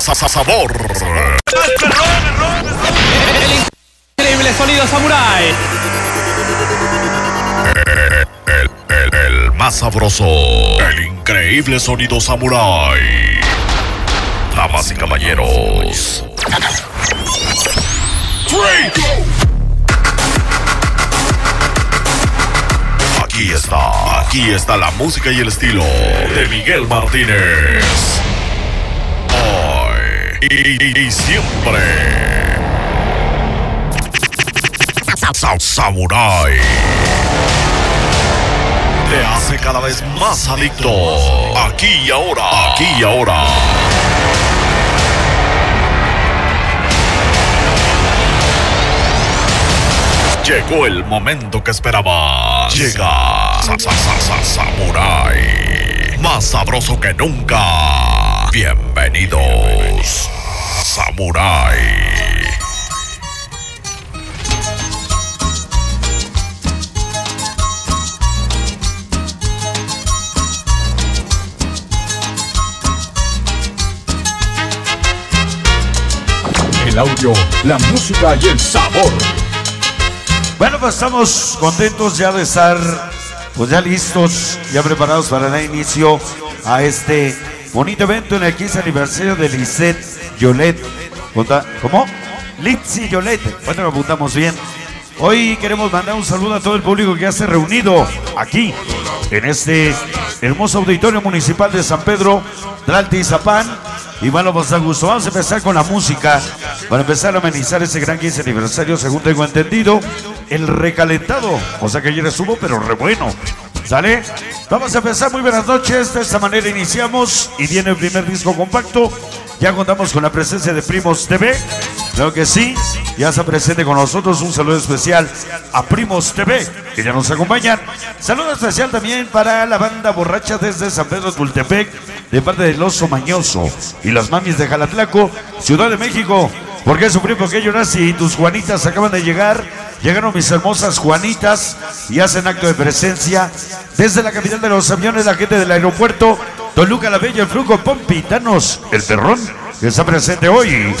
sabor. El increíble sonido samurai. El, el- el más sabroso. El increíble sonido samurai. Damas y caballeros. Aquí está, aquí está la música y el estilo de Miguel Martínez. Hoy y, y siempre. Sa- Samurai. Te hace cada vez más adicto. Aquí y ahora. Aquí y ahora. Llegó el momento que esperabas. Llega Sa- Sa- Sa- Sa- Samurai. Más sabroso que nunca. Bienvenidos. Samurai. El audio, la música y el sabor. Bueno, pues estamos contentos ya de estar, pues ya listos, ya preparados para dar inicio a este bonito evento en el 15 aniversario de Lisette Yolet. Conta- ¿Cómo? Litzy Yolet. Bueno, lo apuntamos bien. Hoy queremos mandar un saludo a todo el público que ya se reunido aquí, en este hermoso auditorio municipal de San Pedro, Tlaltizapán. Y bueno, pues a gusto. Vamos a empezar con la música para empezar a amenizar ese gran 15 aniversario, según tengo entendido. El recalentado, o sea que ayer estuvo, pero re bueno. ¿Sale? Vamos a empezar. Muy buenas noches. De esta manera iniciamos y viene el primer disco compacto. Ya contamos con la presencia de Primos TV. Claro que sí. Ya está presente con nosotros. Un saludo especial a Primos TV, que ya nos acompañan. Saludo especial también para la banda borracha desde San Pedro Tultepec, de parte del Oso Mañoso y las mamis de Jalatlaco, Ciudad de México. Porque su primo que lloras y tus Juanitas acaban de llegar. Llegaron mis hermosas Juanitas y hacen acto de presencia desde la capital de los aviones, la gente del aeropuerto. Toluca la Bella, el Fruco, Pompitanos, el Perrón, que está presente hoy.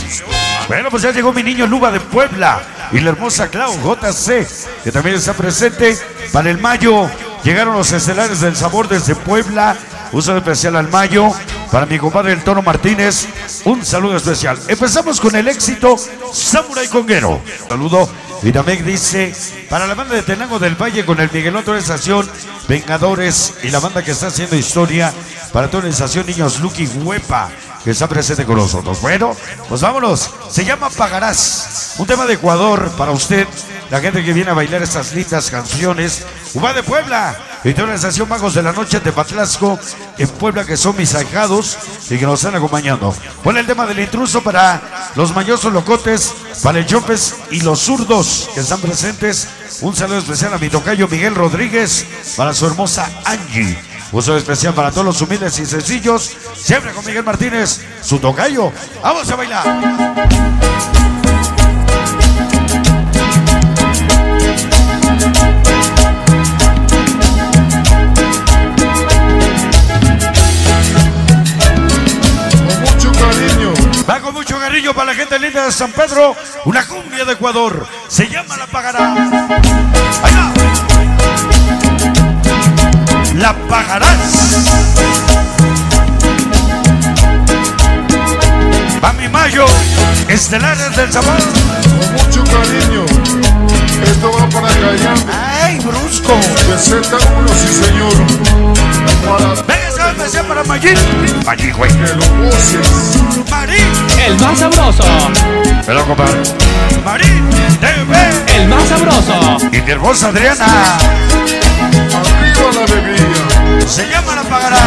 Bueno, pues ya llegó mi niño Luba de Puebla y la hermosa Clau JC, que también está presente. Para el mayo llegaron los estelares del sabor desde Puebla. Saludo especial al mayo. Para mi compadre el Tono Martínez, un saludo especial. Empezamos con el éxito Samurai Conguero. Saludo. Viramec dice, para la banda de Tenango del Valle con el Miguelón de estación, Vengadores y la banda que está haciendo historia para toda la estación Niños Lucky Huepa, que está presente con nosotros. Bueno, pues vámonos. Se llama Pagarás. Un tema de Ecuador para usted, la gente que viene a bailar estas lindas canciones. Uba de Puebla. Y toda la estación Magos de la Noche de Patlasco en Puebla, que son mis ahijados y que nos están acompañando. Bueno, el tema del intruso para los mayosos locotes, para el y los zurdos que están presentes. Un saludo especial a mi tocayo Miguel Rodríguez, para su hermosa Angie. Un saludo especial para todos los humildes y sencillos. Siempre con Miguel Martínez, su tocayo. ¡Vamos a bailar! Va con mucho cariño para la gente linda de San Pedro. Una cumbia de Ecuador. Se llama La Pagará. Va. La Pagarás. Va mi mayo. Estelares del Sabor. Con mucho cariño. Esto va para callar. ¡Ay, brusco! De Z1, sí señor. Para Venga, esa especial para Mayín. Mayín, güey. que lo goces. Marín. El más sabroso. Perdón, compadre. Marín. TV. El más sabroso. Y mi hermosa Adriana. Arriba la bebida. Se llama La Pagarás.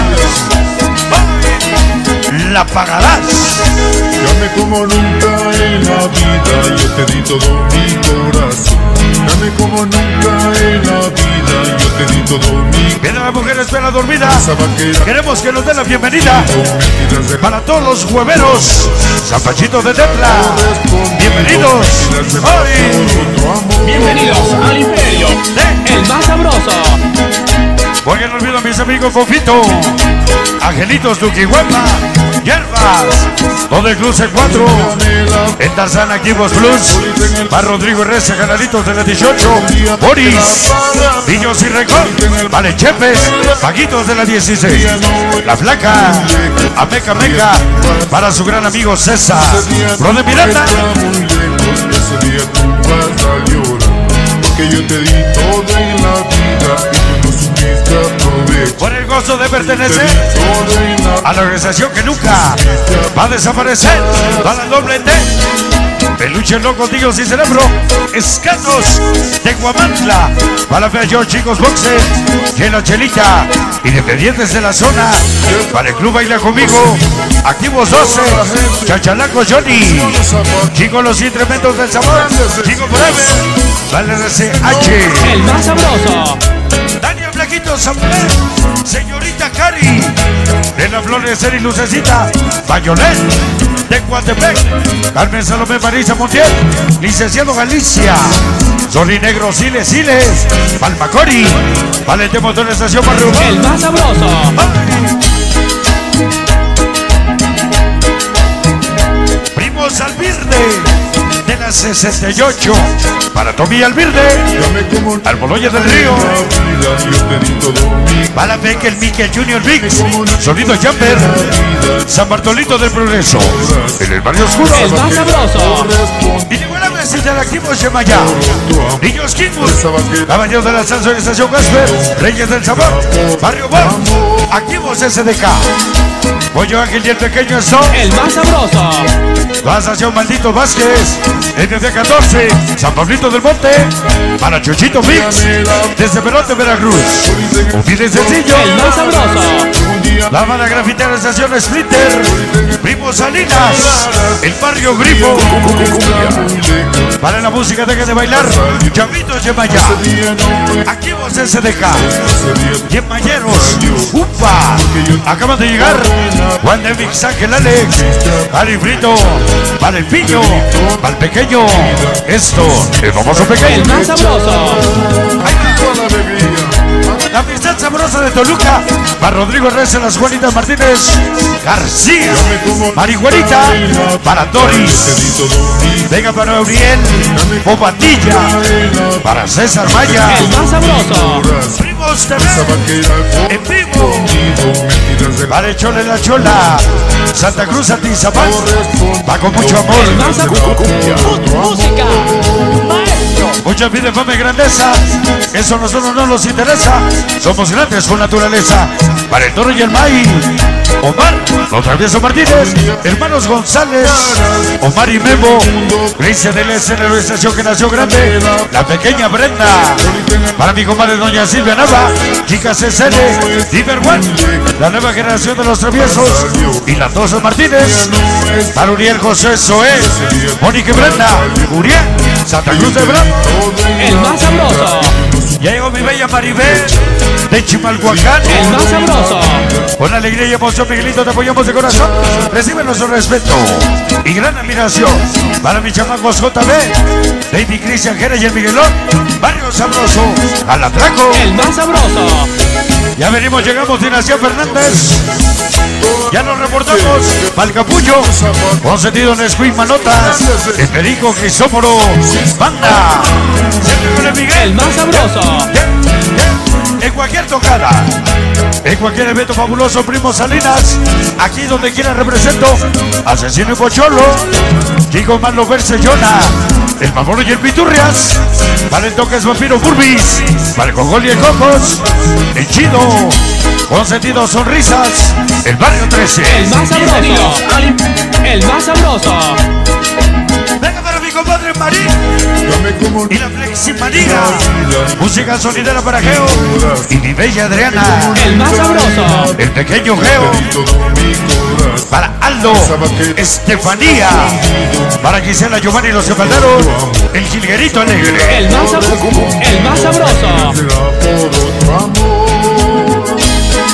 La Pagarás. Dame como nunca en la vida. Yo te di todo mi corazón. Dame como nunca en la vida. Yo te di todo mi Viene la mujer espera dormida. Queremos que nos den la bienvenida para todos los hueveros. Zapachito de Tepla. Bienvenidos. Hoy. Bienvenidos al imperio. de El más sabroso. Porque no olvido a mis amigos Fofito, Angelitos Tuquihuapa, Hierbas, donde Club C4, en Tarzán Activos Plus, va Rodrigo Reza, Canalitos de la 18, Boris, Niños y Record, Vale Chepes, Paquitos de la 16, La Flaca, Ameca Meca, para su gran amigo César, Rode lejos, ese yo te di todo en la vida por el gozo de pertenecer a la organización que nunca va a desaparecer, va a la doble T. Peluche loco, tíos y cerebro, escanos de Guamantla, para fea yo, chicos boxer, que la chelita, independientes de la zona, para el club baila conmigo, activos 12, chachalaco Johnny, chicos los instrumentos del sabor, chicos forever, vale RCH. El más sabroso. Señorita Cari, de la Flores y Lucecita, Bayonet, de Coatepec, Carmen Salomé Marisa Montiel, licenciado Galicia, Soli Negro Siles Siles, Palmacori, Valente Motor Estación Barrio. El más sabroso. Primos Albirde, de la 68, para Tommy como al del Río, para Becker Mikel Junior Mix, Sonido Jumper, San Bartolito del Progreso, en el barrio oscuro. El más sabroso. Inigualable interactivo Yemayá. Niños Kingwood. Caballeros de la Salsa Estación Gasper. Reyes del Sabor. Barrio Bom. Activos SDK. Pollo Ángel y el pequeño son. El más sabroso. La estación Maldito Vázquez. ND 14. San Pablito del Monte. Para Chuchito Mix. Desde Pelote, Veracruz. Y sencillo. El más sabroso. La banda grafitera estación Splitter. Primo Salinas. El barrio Grifo. Para la música dejen de bailar. No es Activos SDK. ese día Yemayeros. Upa. Acaban de llegar. Juan de Mix Ángel Alex. Ari Frito. Para el piño. Para el pequeño. Esto. El famoso El pequeño. más sabroso. toda la amistad sabrosa de Toluca. Para Rodrigo Reyes, las Juanitas Martínez. García. Marihuanita. Para Doris. Venga para Gabriel. Bobadilla. Para César Maya. El más sabroso. Primos TV. En vivo. Para Chole la Chola. Santa Cruz Atizapán. Va con mucho amor. Música. Maestro. Mucha vida, fama y grandeza. Eso a nosotros no nos interesa. Somos grandes con naturaleza. Para el Toro y el May. Omar, los traviesos Martínez, hermanos González, Omar y Memo, Grecia de la estación que nació grande, la pequeña Brenda, para mi comadre Doña Silvia Nava, chicas SL, Diver One, la nueva generación de los traviesos, y la Tosa Martínez, para Uriel José Soé, Mónica Brenda, Uriel, Santa Cruz de Bravo, El más sabroso. ya llegó mi bella Maribel de Chimalhuacán. El más sabroso. Con alegría y emoción, Miguelito, te apoyamos de corazón. Recibe nuestro respeto y gran admiración para mis chamacos JB, Baby Cristian Jerez y el Miguelón. Barrio Sabroso, al atraco. El más sabroso. Ya venimos, llegamos, Dinastía Fernández. Ya nos reportamos, Palcapullo, Consentido Nesquik Manotas, el Perico Crisóforo, Banda. El más sabroso. En cualquier tocada, en cualquier evento fabuloso, Primo Salinas, aquí donde quiera represento, Asesino y Pocholo, Chico Marlo Yona, el Mamoro y el Piturrias, para el Toques Vampiro Burbis, para el Cogol y el Cocos, el Chido, con sentido sonrisas, el Barrio 13. El más sabroso. El más sabroso. Compadre Marín. Y la Fleximanía, música solidera para Geo. Y mi bella Adriana. El más sabroso. El pequeño Geo. Para Aldo, Estefanía, para Gisela Giovanni los Zapaleros, el Gilguerito Alegre, El más sabroso. El más sabroso.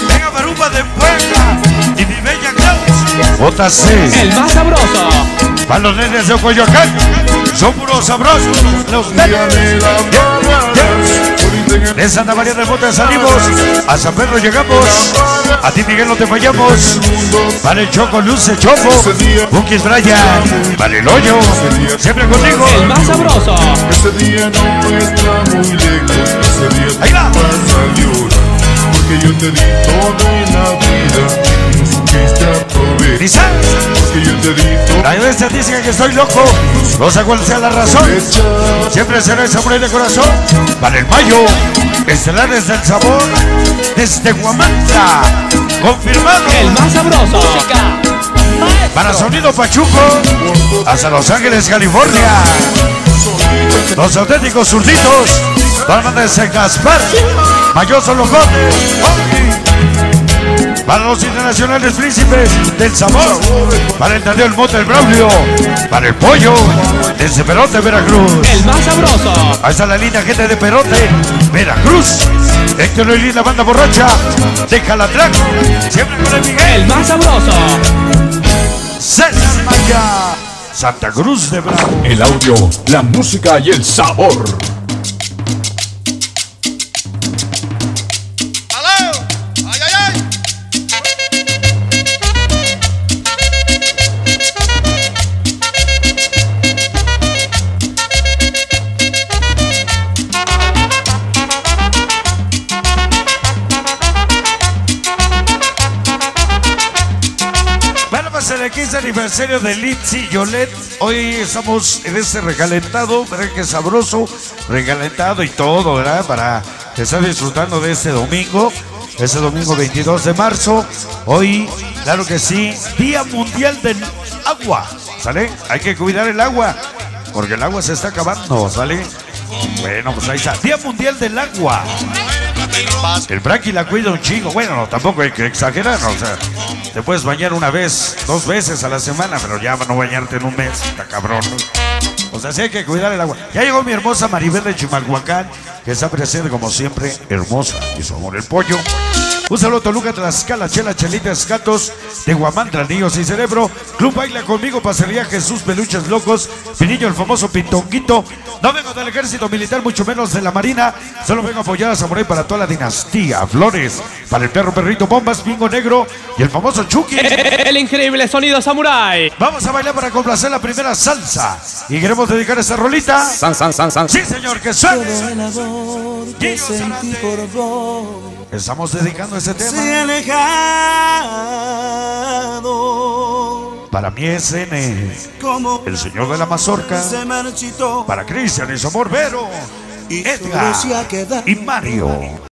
Venga Baruba de Puebla. Y mi bella Klaus, JC, El más sabroso. Para los nenes de Coyoacán, son puros sabrosos, los nenes. De Santa María del Monte salimos. A San Pedro llegamos. A ti, Miguel, no te fallamos. Para el Choco, Luce, Choco. Bukis Brian. Para el hoyo. Siempre contigo. El más sabroso. Ese día no está muy lejos, ese día Ahí va. vas a llorar, porque yo te di todo en la vida Dice. Que yo te di todo La iglesia dice que estoy loco. No sé cuál sea la razón. Siempre será el samurai de corazón. Para el mayo, estelares del sabor. Desde Guamanta. Confirmado. El más sabroso. Para Sonido Pachuco. Hasta Los Ángeles, California. Los auténticos zurditos. Para de San Gaspar. Mayoso Locote. Para los internacionales príncipes del sabor. Para el Tadeo El Mote el Braulio. Para el pollo. Desde Perote, Veracruz. El más sabroso. Ahí está la linda gente de Perote, Veracruz. Héctor Luis, la banda borracha de Calatlán. Siempre con el Miguel. El más sabroso. César Maya. Santa Cruz de Bravo. El audio, la música y el sabor. Aniversario de Litzy Yolet, hoy estamos en este recalentado, ¿verdad? Que sabroso, recalentado y todo, ¿verdad? Para estar disfrutando de este domingo, este domingo 22 de marzo. Hoy, claro que sí, Día Mundial del Agua, ¿sale? Hay que cuidar el agua, porque el agua se está acabando, ¿sale? Bueno, pues ahí está, Día Mundial del Agua. El Braki la cuida un chingo. Bueno, no, tampoco hay que exagerar. O sea, te puedes bañar una vez, dos veces a la semana, pero ya no bañarte en un mes. Está cabrón. O sea, sí hay que cuidar el agua. Ya llegó mi hermosa Maribel de Chimalhuacán, que está presente como siempre, hermosa. Y su amor, el pollo. Un saludo a Toluca, Tlaxcala, Chela, Chelitas, Gatos, de Guamantla, Niños y Cerebro. Club Baila conmigo, Pasería Jesús, Peluches Locos, Pinillo, el famoso Pintonguito. No vengo del ejército militar, mucho menos de la marina. Solo vengo a apoyar a Samurai para toda la dinastía. Flores, para el perro perrito, bombas, bingo negro y el famoso Chucky. El increíble sonido samurai. Vamos a bailar para complacer la primera salsa. Y queremos dedicar esta rolita. San, san, san, san. Sí, señor, que suene. el amor que sentí por vos Estamos dedicando este se tema. alejado Para mí es N, como el señor de la mazorca. se marchitó Para Cristian y su amor Vero, y Edgar y Mario.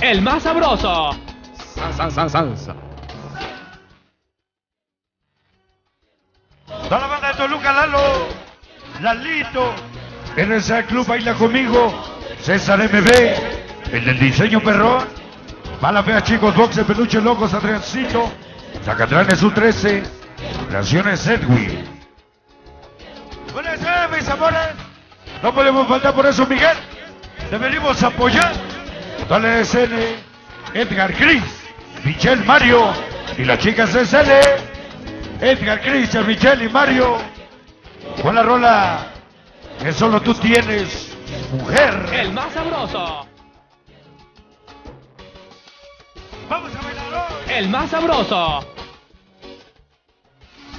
El más sabroso. San, san, san, san. Toda la banda de Toluca, Lalo, Lalito, RSA Club Baila Conmigo, César MB, el del diseño perrón, Mala Fea Chicos, Boxe, Peluche Locos, Adriancito, Zacatlán es un 13, Naciones Edwin. Buenas tardes, mis amores. No podemos faltar por eso, Miguel. Te venimos a apoyar. Toda la SN, Edgar Cris, Michelle Mario y las chicas SN. Edgar, Cristian, Michelle y Mario. Con la rola que solo tú tienes, mujer. El más sabroso. Vamos a bailar hoy. El más sabroso.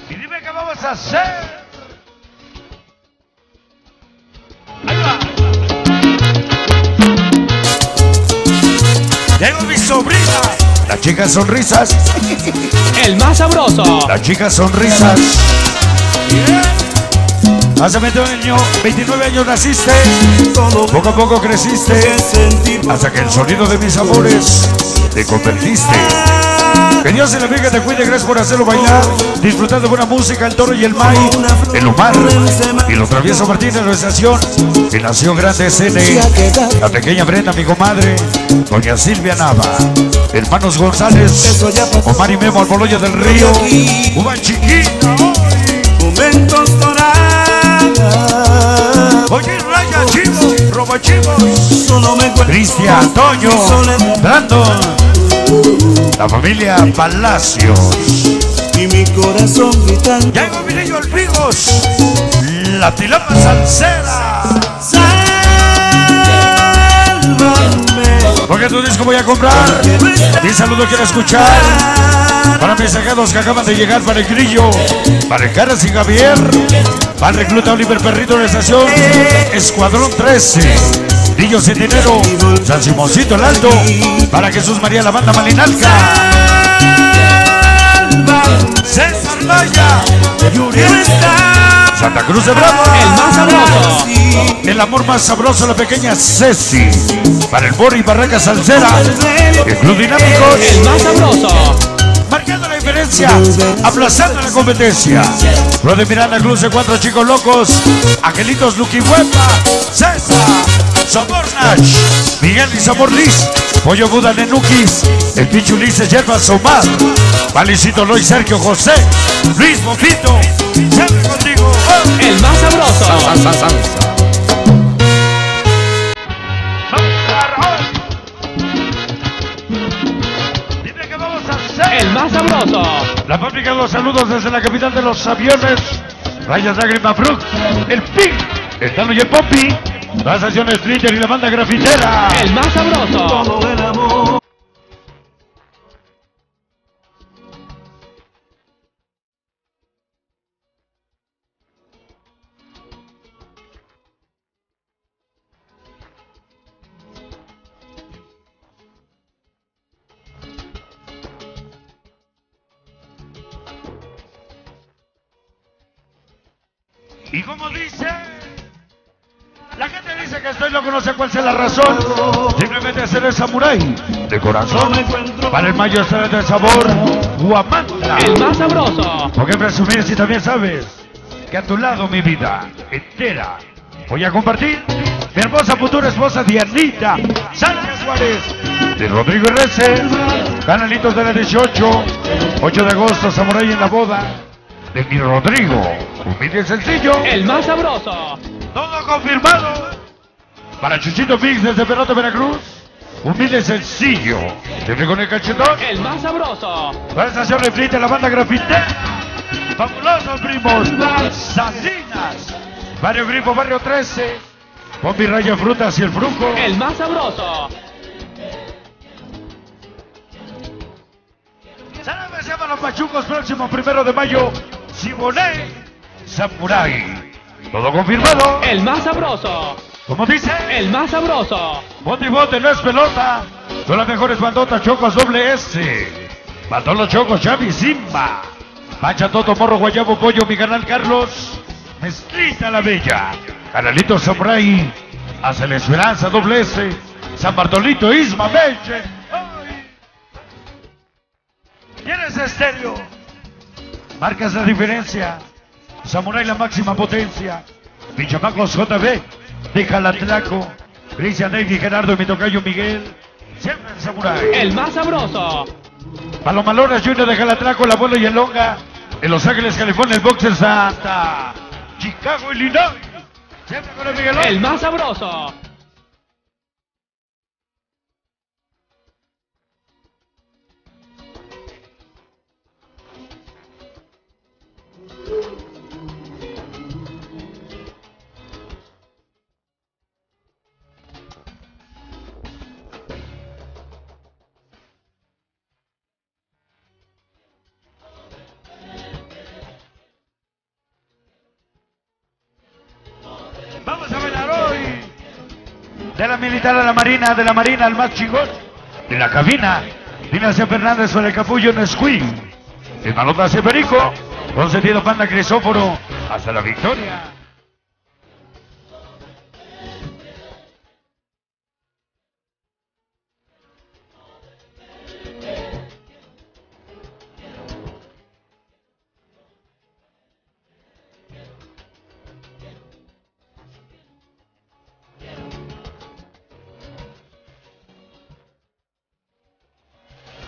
Y dime qué vamos a hacer. Tengo mi sobrina. La chica sonrisas. El más sabroso. La chica sonrisas. Hace 29 años, 29 años naciste. Poco a poco creciste. Hasta que el sonido de mis amores te convertiste. Que Dios y la Virgen te cuide, gracias por hacerlo bailar. Disfrutar de buena música, el toro y el maíz, el Omar y los traviesos Martínez la estación. Y nació grande CN. La pequeña Brenda, mi comadre. Doña Silvia Nava. Hermanos González. Omar y Memo Alboloya del Río. Uva chiquita. Momentos dorados. Oye, Raya Chivos. Roba Chivos. Cristian, Toño, Brandon, la familia Palacios. y mi corazón gritando. Ya llegó Mireyo Olvigos, la tilapa salsera. Sálvame. Porque tu disco voy a comprar. Mi saludo quiero escuchar. Para mis sacados que acaban de llegar para el grillo, para el Caras y Javier, para el recluta Oliver Perrito de la estación, Escuadrón 13, Grillo Centinero, San Simoncito el Alto, para Jesús María la banda Malinalca, César Maya, Yuriel, Santa Cruz de Bravo, El más sabroso. el amor más sabroso, la pequeña Ceci, para el Bori Barraca Salsera, el Club Dinámicos, El más sabroso. marcando la diferencia, aplazando la competencia. Lo de Miranda Cruz de cuatro chicos locos, Angelitos Lucky Huepa, César, Sabor Nach, Miguel y Sabor Liz, Pollo Buda Nenukis, el Pichu Ulises Yerba Somar, Valicito Loy Sergio José, Luis Bofito, siempre contigo. ¡Oh! El más sabroso. San, san, san. El más sabroso. La fábrica de los saludos desde la capital de los aviones. Rayas Lágrima Brook, el Pink, el Tano y el Poppy. La estación Splitter y la banda grafitera. El más sabroso. Todo el amor. Y como dice, dice que estoy loco, no sé cuál sea la razón. Simplemente ser el samurái de corazón. Para el mayo estará de sabor, Guamantla. El más sabroso. ¿Por qué presumir si también sabes que a tu lado mi vida entera voy a compartir mi hermosa futura esposa Dianita Sánchez Suárez de Rodrigo R.C. Canalitos de la 18, 8 de agosto, Samurai en la boda de mi Rodrigo. Humilde y sencillo, El más sabroso. todo confirmado. Para Chuchito Mix desde Perote, Veracruz. Humilde sencillo, siempre con el cachetón. El más sabroso. La estación refrita la banda grafite. Fabulosos primos. Salinas. Barrio Grifo, Barrio 13. Pompi Raya Frutas y el Fruco. El más sabroso. Se llaman los Pachucos próximo primero de mayo. Simoné. Samurai. Todo confirmado. El más sabroso. Como dice. El más sabroso. Bote y bote no es pelota. Son las mejores bandotas Chocos doble S. Bandolo Chocos, Xavi Simba. Pancha Toto, Morro, Guayabo, Pollo, mi canal Carlos. Mezclita la Bella. Canalito Samurai. Hace la Esperanza doble S. San Bartolito, Isma Meche. ¡Ay! ¿Tienes estéreo? Marcas la diferencia. Samurai la máxima potencia. Pinchamacos JB. De Calatlaco. Cristian Navy, Gerardo y mi tocayo Miguel. Siempre el Samurai. El más sabroso. Palomaloras Junior de Calatraco, el abuelo y el longa. En Los Ángeles, California, el boxer Santa. Chicago, Illinois. Siempre con el Miguelón. El más sabroso. A. De la marina, de la marina al más chingón. En la cabina, Dinacia Fernández sobre el capullo Nesquí. El balón hacia Perico. Concedido Panda Crisóforo. Hasta la victoria.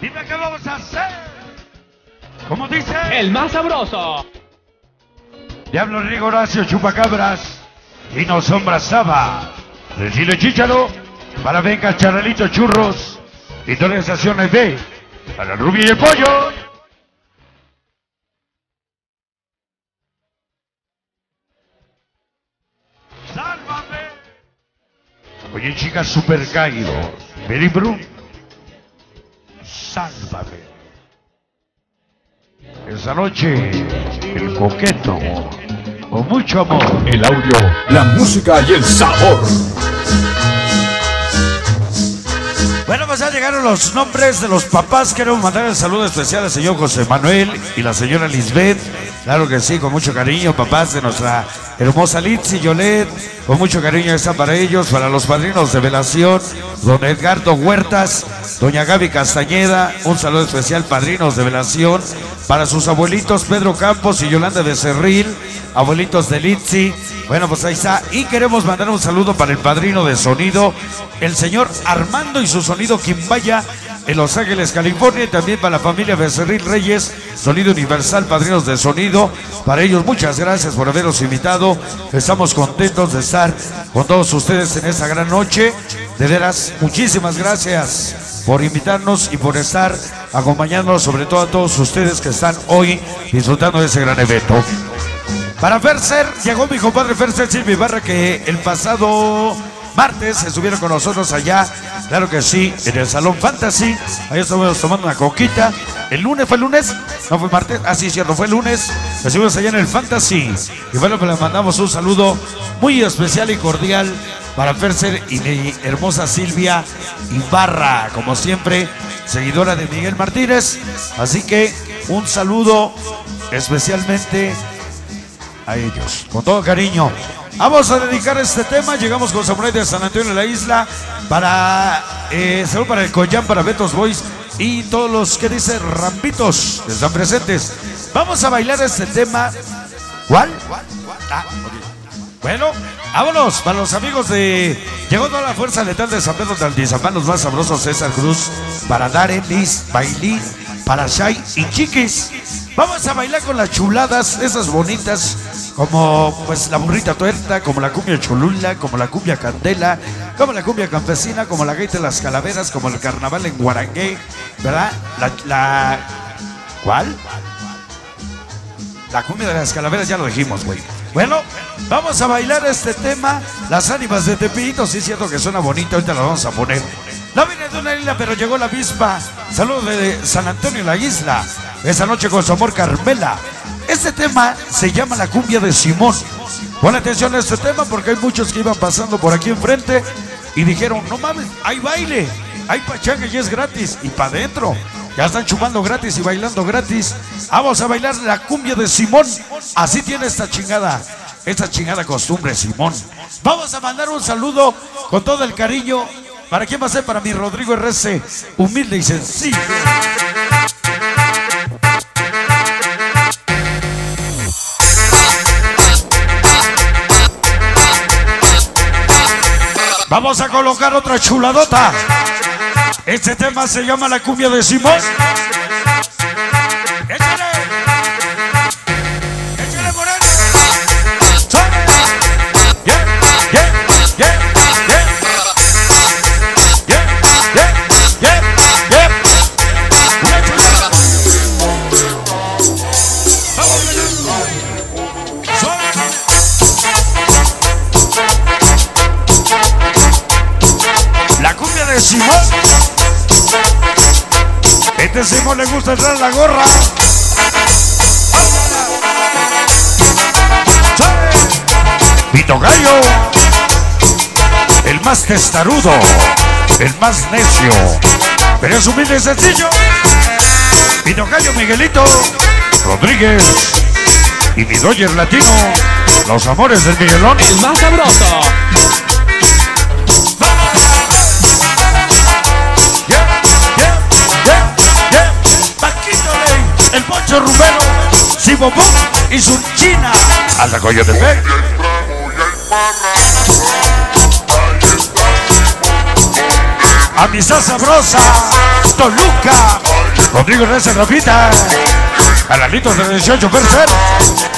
Dime qué vamos a hacer. Como dice El más sabroso. Diablo Rigo Horacio Chupacabras y no sombra Saba. De Chile Chicharo para Venga Charalito Churros y Estaciones B para el Rubio y el Pollo. ¡Sálvame! Oye, chicas super caído. Mary Brun. Sálvame. Esa noche, el coqueto, con mucho amor. El audio, la música y el sabor. Bueno, pues ya llegaron los nombres de los papás. Queremos mandar el saludo especial al señor José Manuel y la señora Lisbeth. Claro que sí, con mucho cariño, papás de nuestra hermosa Litzy Yolet. Con mucho cariño están para ellos, para los padrinos de velación, don Edgardo Huertas, doña Gaby Castañeda. Un saludo especial, padrinos de velación, para sus abuelitos Pedro Campos y Yolanda Becerril, abuelitos de Litzy. Bueno, pues ahí está. Y queremos mandar un saludo para el padrino de sonido, el señor Armando y su sonido Quimbaya en Los Ángeles, California, y también para la familia Becerril Reyes, Sonido Universal, padrinos de sonido. Para ellos, muchas gracias por habernos invitado. Estamos contentos de estar con todos ustedes en esta gran noche. De veras, muchísimas gracias por invitarnos y por estar acompañándonos, sobre todo a todos ustedes que están hoy disfrutando de ese gran evento. Para Ferser, llegó mi compadre Ferser Silva Ibarra que el pasado martes estuvieron con nosotros allá, claro que sí, en el Salón Fantasy. Ahí estuvimos tomando una coquita. ¿El lunes fue el lunes? ¿No fue martes? Ah, sí, cierto, fue el lunes. Estuvimos allá en el Fantasy. Y bueno, pues le mandamos un saludo muy especial y cordial para Ferser y mi hermosa Silvia Ibarra, como siempre, seguidora de Miguel Martínez. Así que un saludo especialmente a ellos, con todo cariño. Vamos a dedicar este tema. Llegamos con Samurai de San Antonio de la Isla para eh, saludo para el Coyán, para Betos Boys y todos los que dicen rampitos que están presentes. Vamos a bailar este tema. ¿Cuál? Ah. Bueno, vámonos para los amigos de. Llegó toda la fuerza letal de San Pedro de Aldizapán, los más sabrosos César Cruz, para Darren, Liz, Bailín, para Shai y Chiquis. Vamos a bailar con las chuladas, esas bonitas, como pues la burrita tuerta, como la cumbia cholula, como la cumbia candela, como la cumbia campesina, como la gaita de las calaveras, como el carnaval en Guarangué, ¿verdad? La, la- ¿Cuál? La cumbia de las calaveras ya lo dijimos, güey. Bueno, vamos a bailar este tema. Las ánimas de Tepito, sí es cierto que suena bonito, ahorita la vamos a poner. No viene de una isla, pero llegó la avispa. Saludos de San Antonio, la isla. Esa noche con su amor Carmela. Este tema se llama La cumbia de Simón. Pon atención a este tema porque hay muchos que iban pasando por aquí enfrente y dijeron, no mames, hay baile, hay pachanga y es gratis. Y para adentro. Ya están chupando gratis y bailando gratis. Vamos a bailar la cumbia de Simón. Así tiene esta chingada, esta chingada costumbre, Simón. Vamos a mandar un saludo con todo el cariño. ¿Para quién va a ser? Para mi Rodrigo RC, humilde y sencillo. Vamos a colocar otra chuladota. Este tema se llama La cumbia de Simón. De Simón. Este Simón le gusta entrar en la gorra. Vito Gallo. El más testarudo. El más necio. pero es humilde y sencillo. Mi tocayo Miguelito Rodríguez y mi Doyer Latino, los amores del Miguelón. El más sabroso. Poncho Rumbero, Sibobú y su china. Hasta Coyotepec. Amistad sabrosa, Toluca, Rodrigo Reza Rafita, Alalitos de 18 Percer,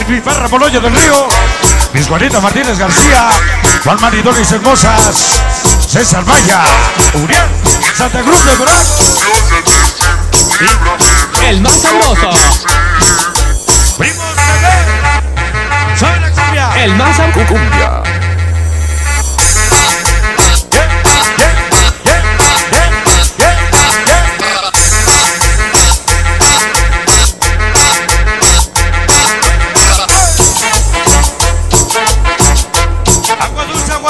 mi barra Moloya del Río, mis Juanita Martínez García, Juan Maridolis Hermosas, César Maya, Urián, Santa Cruz de Verán, El más sabroso. Primos Bebé, soy la cumbia. El más sabroso. Cumbia.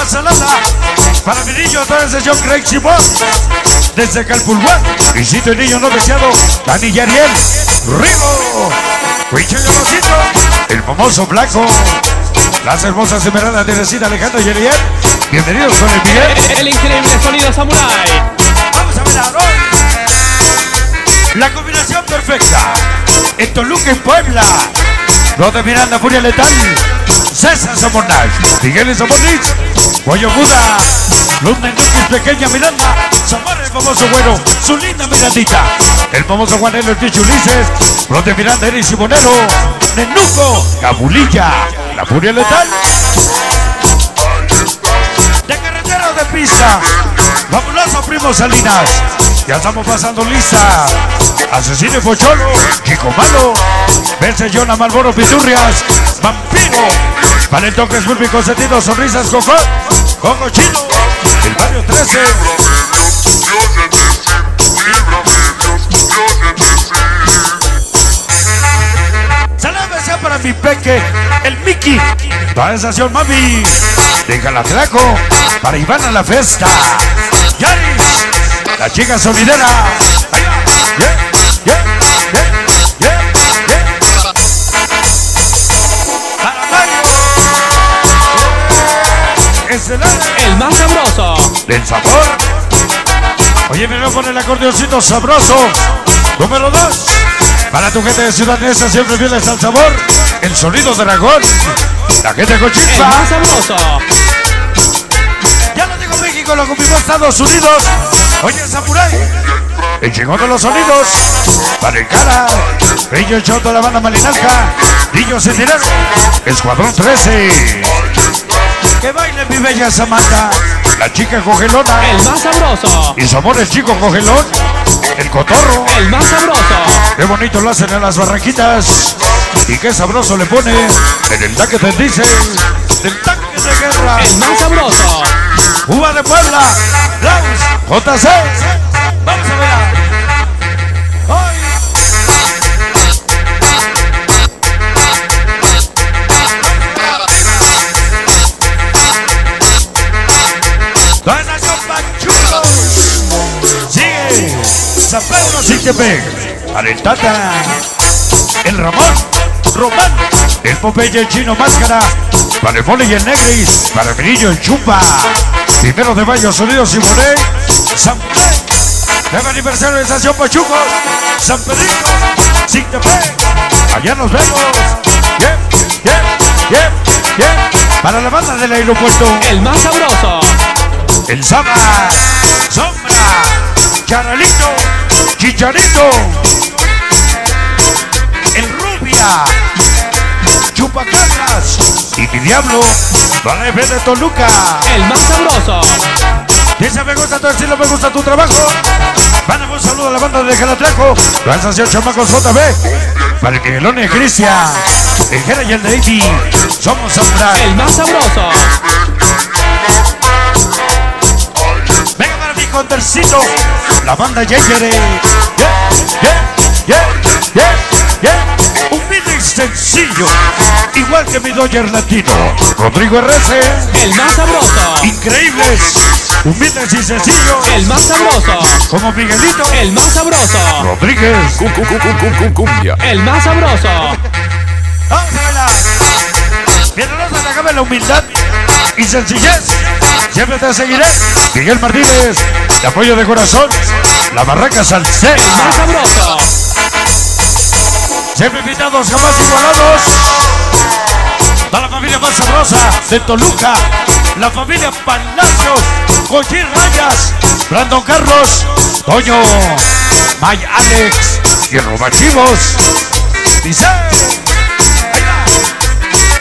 Salada. Para mi niño, ese John Craig Simón. Desde Calpulhuán. Visito el niño no deseado. Dani y Ariel. Rigo. Huicho y Olosito. El famoso Blanco. Las hermosas Esmeraldas de Resina Alejandro y Ariel. Bienvenidos con el Miguel. El increíble sonido samurai. Vamos a ver ahora. La combinación perfecta. En Toluca y Puebla. Rode Miranda, Furia Letal. César Somonach. Miguel Somonich. Guayo Buda. Luz Mendoza, Pequeña Miranda. Samar el famoso güero. Su linda Mirandita. El famoso Juanelo El Picho Ulises. Rode Miranda, Eris Simonero. Nenuco. Cabulilla. La Furia Letal. De carretera de pista. Fabuloso Primo Salinas. Ya estamos pasando lista. Asesino y Pocholo. Chico Malo. Verse Jonah Malboro Piturrias. Vampiro. Para el toque muy consentido. Sonrisas Coco. Coco Chino. El barrio 13. Saludos sea para mi peque, el Mickey. Toda esa acción, mami. De Galatraco. Para Ivana la fiesta. Yaris. La chica sonidera. Ahí va. Yeah, yeah, yeah, yeah, yeah. Para Mario. Es el El más sabroso. del sabor. Oye, me con el acordeoncito sabroso. Número 2. Para tu gente de Ciudad Neza siempre vienes al sabor. El sonido dragón. La gente con El más sabroso. México, lo cumplimos Estados Unidos. Oye, Samurai. El chingón de los sonidos. Para el cara. Brillo Choto, la banda Malinalca. Niño Sentinel. Escuadrón 13. Que baile mi bella Samantha. La chica cogelona. El más sabroso. Y su amor el chico cogelón. El cotorro. El más sabroso. Qué bonito lo hacen en las barranquitas. Y qué sabroso le pone en el tanque de diésel. Del tanque de guerra. El más sabroso. Uva de Puebla. Laus. JC. San Pedro Sitepec. Para el Tata. El Ramón. Román. El Popeye el Chino Máscara. Para el Mole y el Negris. Para el Brillo el Chupa. Primero de mayo, Sonido Simonet. San Pedro. Nuevo aniversario de Estación Pachuco. San Pedrito. Sitepec. Allá nos vemos. Bien, bien, bien, bien. Para la banda del aeropuerto. El más sabroso. El Sama, Sombra, Charalito, Chicharito, el Rubia, Chupacabras y mi Diablo, para el de Toluca. El más sabroso. Dice me gusta tu estilo, me gusta tu trabajo. Mándame un saludo a la banda de Jalatraco, la estación Chamacos JB, para el Miguelón y Cristian, el Jera y el Davey, somos Samurai. El más sabroso. Mi contercito, la banda Yeyere. Yeah, yeah, yeah, yeah, yeah. Humilde y sencillo, igual que mi Dodger Latino. Rodrigo RC. El más sabroso. Increíbles, humildes y sencillos. El más sabroso. Como Miguelito El más sabroso. Rodríguez. Cum, cum, cum, cum, cum, cumbia. El más sabroso. Vamos a bailar. Mientras la humildad y sencillez, siempre te seguiré. Miguel Martínez, de apoyo de corazón, la barraca salsera. Más sabroso. Siempre invitados, jamás igualados. Toda la familia más sabrosa de Toluca, la familia Palacios, Cochín Rayas, Brandon Carlos, Toño, May Alex y Robachivos. Dice.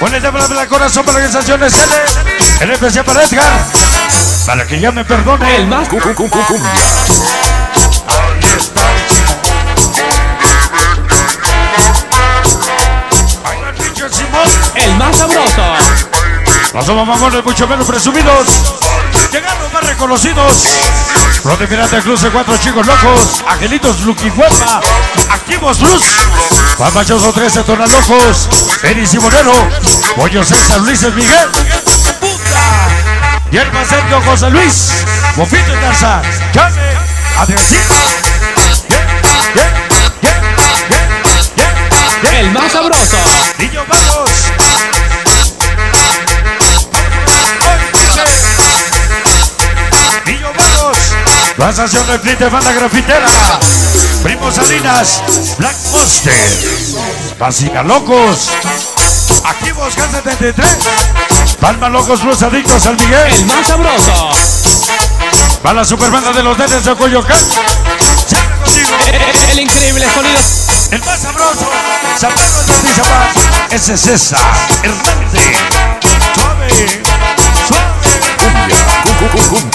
De palabra el corazón para la organización SL. El especial para Edgar. Para que ya me perdone. El más Cum, cum, cum, cum, cumbia. Ahí está el más sabroso. Los somos mamones mucho menos presumidos. Llegaron los más reconocidos. Rote Pirata Cruz de Cuatro Chicos Locos. Angelitos Lucky Huepa. Activos Luz. Juan Machoso 13 Tornalocos. Eris Simonero. Pollo César Luis Miguel. Puta. Sergio José Luis. Bofito y Tarzán. Bien, bien. El más sabroso. Niño, vamos. Lanzación de Flinte, banda grafitera. Primo Salinas, Black Monster. Pasina Locos. Activos K73. Palma Locos Los Adictos al Miguel. El más sabroso. Va la superbanda de los Nenes de Coyoacán. Siempre contigo. El, el increíble sonido. El más sabroso, San Pedro de Atizapán, ese es César Hernández.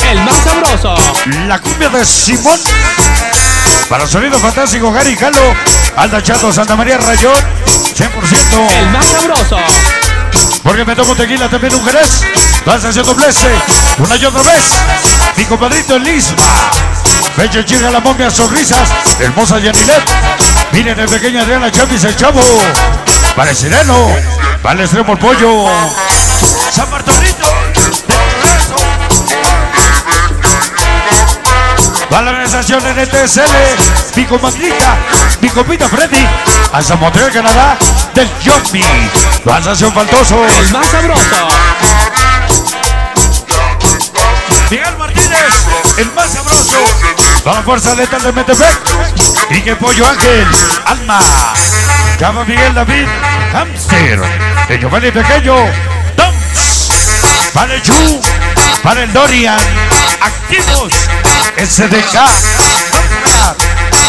El más sabroso. La cumbia de Simón. Para el sonido fantástico, Gary Calo. Alda Chato, Santa María Rayón. 100%. El más sabroso. Porque me tomo tequila también un jerez. Lanza haciendo blese. Una y otra vez. Mi compadrito Lisma. Bello chica la momia sonrisas. Hermosa Yanilet. Miren el pequeño Adriana Chavis, el chavo. Para el sireno. Para el extremo el pollo. San Bartolito. Va la organización NTSL, mi comandita, mi compita Freddy, hasta Montreal, Canadá, del Yomi. Lanzación faltoso, El más sabroso. Miguel Martínez, el más sabroso. Toda la fuerza letal de Metepec. Y que Pollo Ángel, Alma. Llama Miguel David, Hamster. De Giovanni Pequeño. Para el Chu, para el Dorian. Activos, SDK.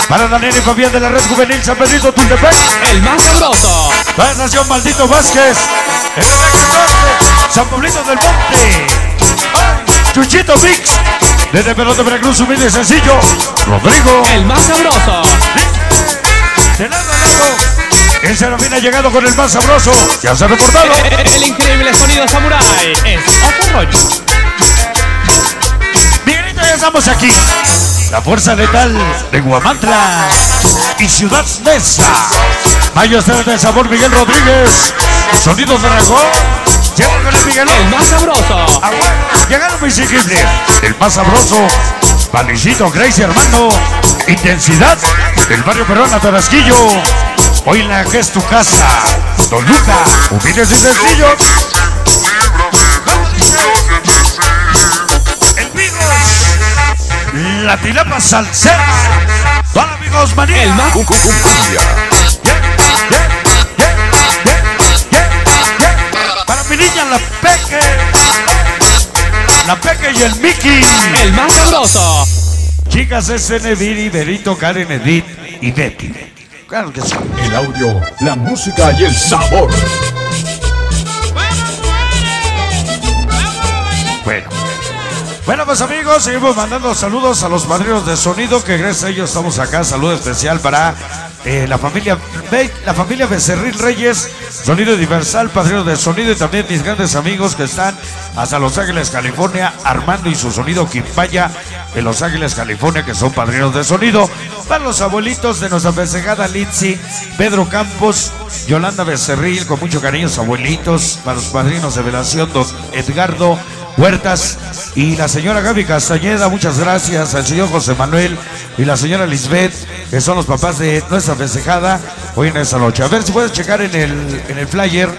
Para Daniel y Fabián de la Red Juvenil San Pedrito Tultepec. El más sabroso. La Nación Maldito Vázquez. El Norte, San Pablito del Monte. Chuchito Mix. Desde Pelote Veracruz, humilde y sencillo. Rodrigo. El más sabroso. De lado a lado. El Serafín ha llegado con el más sabroso. Ya se ha reportado. El, el increíble sonido samurai. Es otro rollo. Estamos aquí. La fuerza letal de Guamantla y Ciudad Neza. Mayo Estrella de Sabor Miguel Rodríguez. Sonidos de Dragón. Llega con el más sabroso. Ah, Llegaron mis equipos. El más sabroso. Palicito, Gracie, hermano. Intensidad. Del barrio Perón a Tarasquillo. Hoy la que es tu casa. Toluca. Humildes y sencillos. La Tilapa Salsera. Hola amigos, manía. El más Cum, cum, cum, cumbia. Yeah, yeah, yeah, yeah, yeah, yeah. Para mi niña la Peque. La Peque y el Mickey. El más sabroso. Chicas, es Viri, Berito, Karen, Edith y Betty. Claro que sí. El audio, la música y el sabor. Bueno, pues amigos, seguimos mandando saludos a los padrinos de sonido, que gracias a ellos estamos acá. Saludo especial para eh, la familia la familia Becerril Reyes, Sonido Universal, Padrino de Sonido y también mis grandes amigos que están hasta Los Ángeles, California, Armando y su sonido Quimpaya de Los Ángeles, California, que son padrinos de sonido. Para los abuelitos de nuestra festejada Litsi, Pedro Campos, Yolanda Becerril, con mucho cariño, sus abuelitos, para los padrinos de velación, don Edgardo Huertas y la señora Gaby Castañeda, muchas gracias al señor José Manuel y la señora Lisbeth, que son los papás de nuestra festejada hoy en esta noche. A ver si puedes checar en el, en el flyer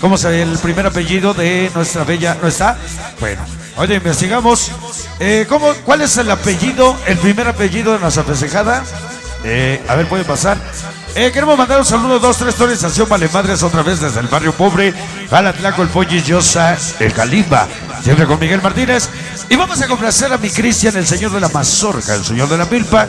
cómo es el primer apellido de nuestra bella, ¿no está? Bueno, oye, investigamos. Eh, ¿cómo, ¿Cuál es el apellido, el primer apellido de nuestra festejada? Eh, a ver, puede pasar. Eh, queremos mandar un saludo, dos, tres torres, estación Vale Madres, otra vez desde el barrio pobre, Jalatlaco, el Pollis, Yosa, el Calimba, siempre con Miguel Martínez. Y vamos a complacer a mi Cristian, el señor de la mazorca, el señor de la milpa.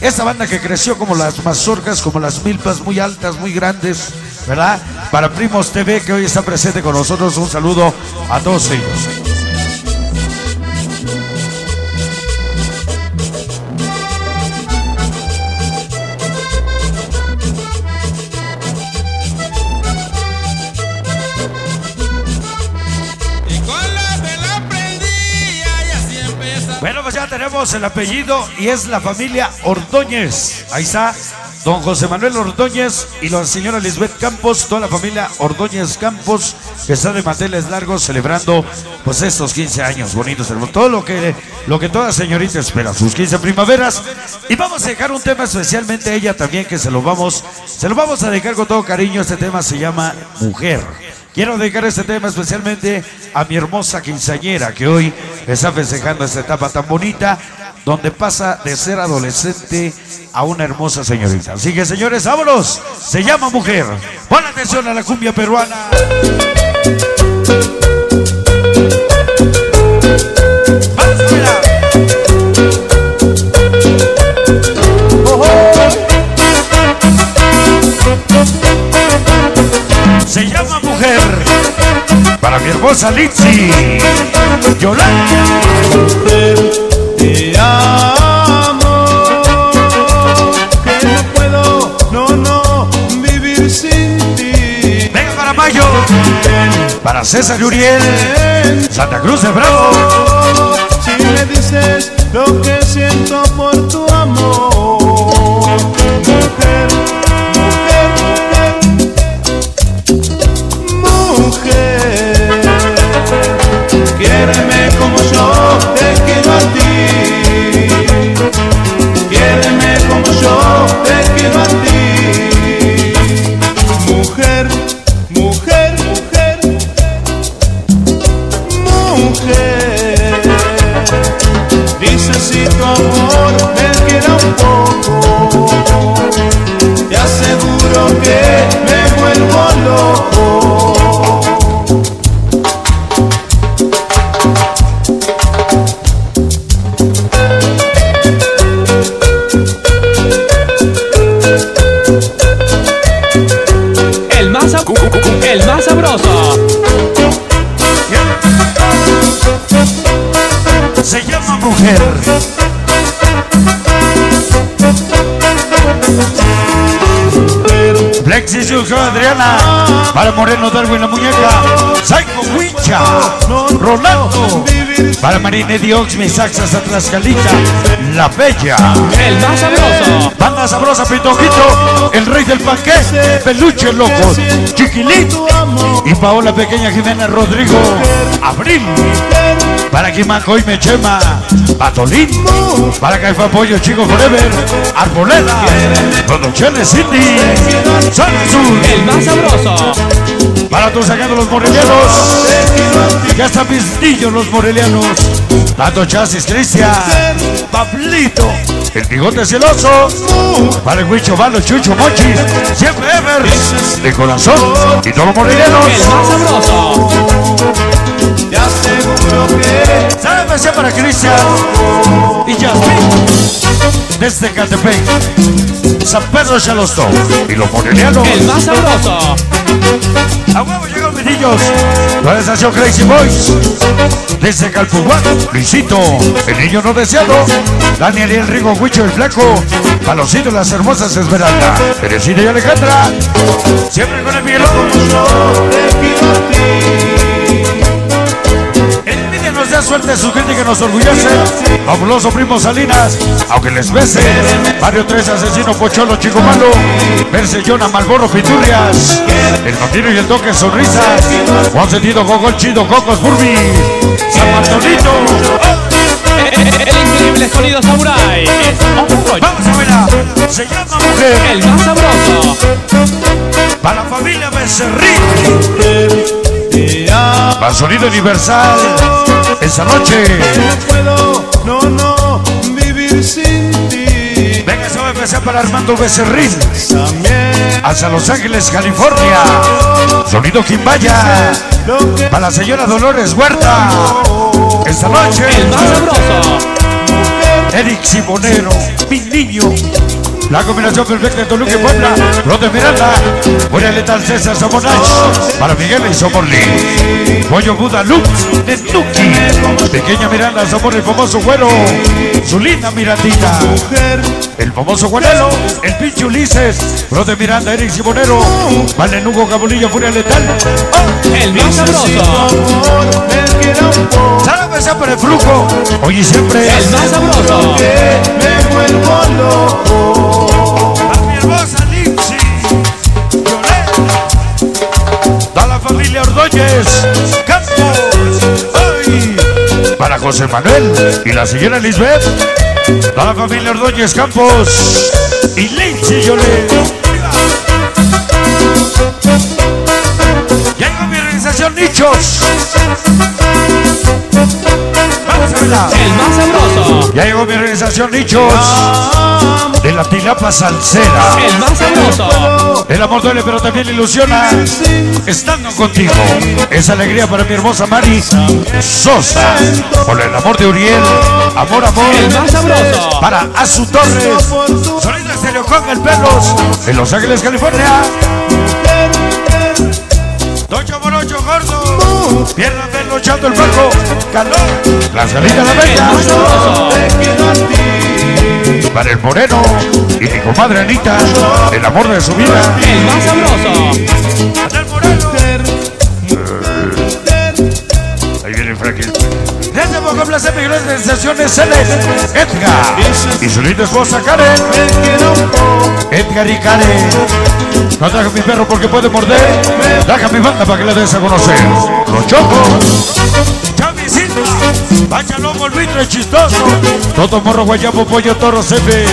Esta banda que creció como las mazorcas, como las milpas, muy altas, muy grandes, ¿verdad? Para Primos TV, que hoy está presente con nosotros, un saludo a todos ellos. El apellido y es la familia Ordóñez. Ahí está, don José Manuel Ordóñez y la señora Lisbeth Campos, toda la familia Ordóñez Campos, que está de manteles largos celebrando pues estos 15 años bonitos. Todo lo que, lo que toda señorita espera, sus 15 primaveras. Y vamos a dejar un tema especialmente a ella también, que se lo vamos, se lo vamos a dedicar con todo cariño. Este tema se llama Mujer. Quiero dedicar este tema especialmente a mi hermosa quinceañera que hoy está festejando esta etapa tan bonita donde pasa de ser adolescente a una hermosa señorita. Así que señores, vámonos. Se llama mujer. Pon atención a la cumbia peruana. Se llama mujer. Para mi hermosa Litsi. Yolanda. Te amo, que no puedo, no, no, vivir sin ti. Venga para Mayo. Para César Uriel. Santa Cruz de Bravo. Si me dices lo que Para Moreno Darwin Para Marine Diox, mis saxas a Tlaxcalita. La Bella. El más sabroso. Banda sabrosa, Pitoquito, el rey del panqué, peluche loco, chiquilín y Paola Pequeña Jimena Rodrigo, Abril, para Quimaco y Mechema, Patolín, para Caifa Pollo Chico Forever, Arboleda, Producciones Cindy, San Sur, El más sabroso. Para todos sacando los morelianos, ya están vistillos los morelianos, Tato Chasis Cristian, Pablito, el bigote celoso, para el Huicho Valo, Chucho Mochis, siempre Ever, de corazón. Y todos los morelianos. El más sabroso. Te aseguro que ¡Sabe especial para Cristian y Jasmine. Desde Catepec, San Pedro Chalostón y los morelianos. El más sabroso. A huevo llegan mis niños. La estación Crazy Boys. Desde Calpuguán, Luisito, el niño no deseado. Daniel y el Rigo Huicho, el flaco. Palocito las hermosas Esmeralda. Teresita y Alejandra. Siempre con el Miguelón. Da suerte, su gente que nos orgullece. Fabuloso primo Salinas, aunque les bese. Mario Tres, asesino Pocholo, chico malo. Persellona, Malboro, Piturrias. El Martino y el toque, sonrisas. Juan Sentido, Gogol, Chido, Cocos, Burbi. San Martonito. El increíble sonido samurai. Vamos a verla. Se llama Mujer. El más sabroso. Para la familia Becerril. Para sonido universal. Esa noche. puedo, no, no, vivir sin ti. Venga, se va a empezar para Armando Becerril. También Hacia Los Ángeles, California. Sonido Quimbaya. Para la señora Dolores Huerta. Esta noche. El más sabroso. Eric Simonero, mi niño. La combinación perfecta de Toluca y Puebla. Rode Miranda. Buena letal César Somonach. Para Miguel y Somorli. Pollo Buda Lux de Nuki. Pequeña Miranda Somorli, el famoso güero. Su linda Mirandita. El famoso Guanelo, el pinche Ulises, Rode Miranda, Eric Simonero, Valen Hugo Cabulillo, Furia Letal. El más necesito sabroso. Besa para el Fruco, hoy y siempre. El más sabroso. Loco. A mi hermosa Lipsy, Violet, a la familia Ordóñez, Campos, para José Manuel y la señora Lisbeth, a la familia Ordóñez Campos y Lindsay Yolet. Ya llegó mi organización Nichos. Vamos a verla. El más sabroso. Ya llegó mi organización Nichos de la Tilapa Salsera. El más sabroso. El amor duele, pero también ilusiona. Estando contigo. Es alegría para mi hermosa Mari Sosa. Por el amor de Uriel. Amor, El amor. más sabroso. Para Azu Torres. Sonido Estéreo con el Pelos. En Los Ángeles, California. Docho Morocho Gordo. Pierna de luchando el barco. Calor. La salida de la El bella. a. Para el Moreno. Y mi comadre Anita. El amor de su vida. El más sabroso. Desde poco placer, mi gran sensación es él, Edgar. Y su linda esposa Karen. Edgar y Karen. No traje mi perro porque puede morder. Traje mi banda para que le des a conocer. Los chocos. Chavi Silva. Vaya lobo, el vitre chistoso. Toto morro, guayabo, pollo, toro, cepe.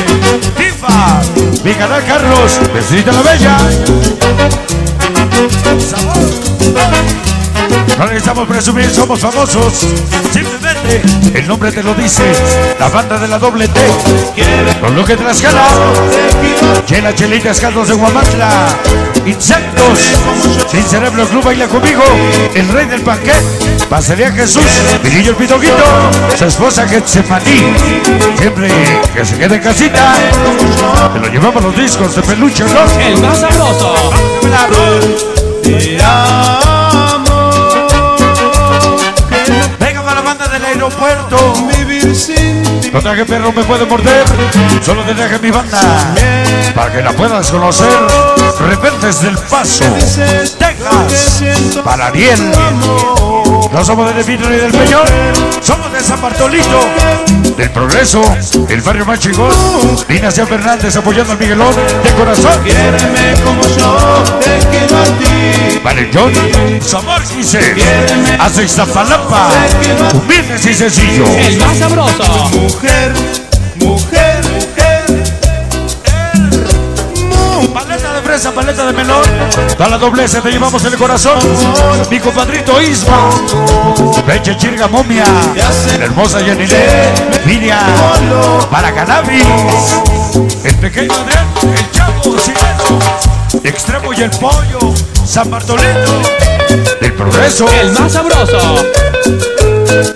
FIFA. Mi canal Carlos. Vestidita la bella. Sabor. No necesitamos presumir, somos famosos. Simplemente el nombre te lo dice. La banda de la doble T. Con lo que te las ganas. Chela, chelitas, caldos de Guamantla. Insectos. Sin cerebro, club baila conmigo. El rey del panqué. Pasaría Jesús. Vinillo el pitoquito. Su esposa Getsemaní. Siempre que se quede en casita. Te lo llevamos los discos de peluche, ¿no? El más sabroso. Aeropuerto. no vivir sin ti. No traje perro, me puede morder. Solo te traje mi banda. Para que la puedas conocer. Repentes del Paso. Texas. Para Ariel. No somos del Vino ni del Peñón. Somos de San Bartolito. Del Progreso. El barrio más chingón. Dinacia Fernández apoyando al Miguelón. De corazón. Quiéreme como yo te quiero a ti. El John. Samar. Hace Iztapalapa. Humildes y sencillos. El más sabroso. Mujer, mujer, Fresa, paleta de melón. Da la dobleza, te llevamos en el corazón. Mi compadrito Isma. Leche chirga momia. La hermosa Yaniné. Miriam. Para cannabis. El pequeño de el chavo chileno. Extremo y el pollo. San Bartolito. Del progreso. El más sabroso.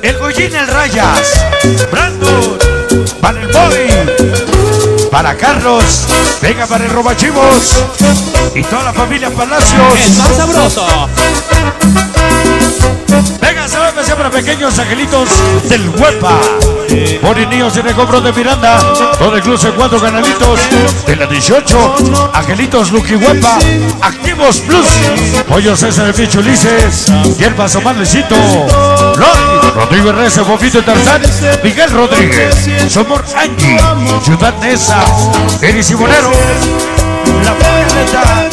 El Goyín el Rayas. Brandon. Para el Boy. Para Carlos. Venga para el Robachivos. Y toda la familia El Palacios. más sabroso. Venga, saludos especial para pequeños angelitos del Huepa. Por niños en el cobro de Miranda. Todo incluso cuatro canalitos de la 18. Angelitos Lucky Huepa. Activos Plus. Pollo César Bicho Ulises. Hierba Somar Lecito. Rodrigo Reza, Bofito Tarzán. Miguel Rodríguez. Somos Angie. Ciudad Nesa. Eris y Bonero. La Violeta.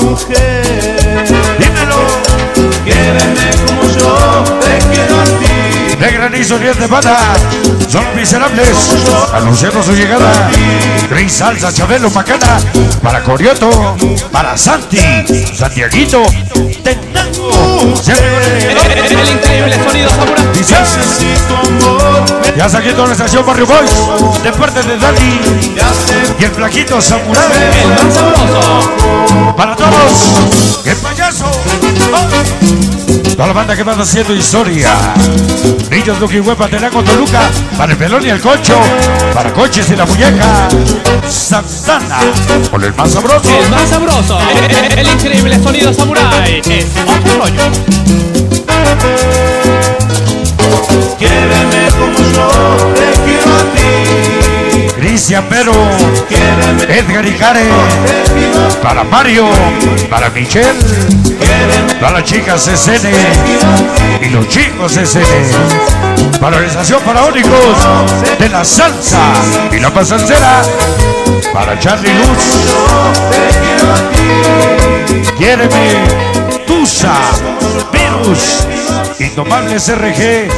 Mujer, de granizo 10 de banda. Son los miserables. Anunciando su llegada. Gris Salsa, Chabelo, Macana. Para Corioto. Para Santi. Santiaguito. Tenango. El, el increíble sonido. Dice, ya saqué toda la estación Barrio Boys. De parte de Dani. hace Y el flaquito Samurai. El más sabroso. Para todos. ¡El payaso! ¡Oh! Toda la banda que va haciendo historia. Niños Lucky Huepa, Tenaco, Toluca. Para el pelón y el cocho. Para coches y la muñeca. Santana. Con el más sabroso. El más sabroso. El, el increíble sonido samurai. Es otro rollo. quiéreme como yo te quiero a ti. Cristian Pero. Edgar Icare. Para Mario. Para Michelle. Para las chicas CCN. Y los chicos CCN. Valorización para únicos de la salsa y la pasancera. Para Charlie Luz. Quiéreme, Tusa, Virus, Indomables RG,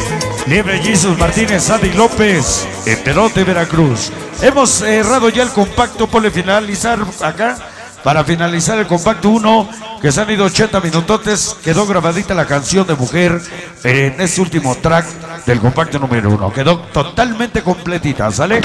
Liebre Jesus Martínez, Sandy López, en Perote, Veracruz. Hemos cerrado ya el compacto por finalizar acá. Para finalizar el compacto 1, que se han ido 80 minutotes, quedó grabadita la canción de mujer en este último track del compacto número 1. Quedó totalmente completita, ¿sale?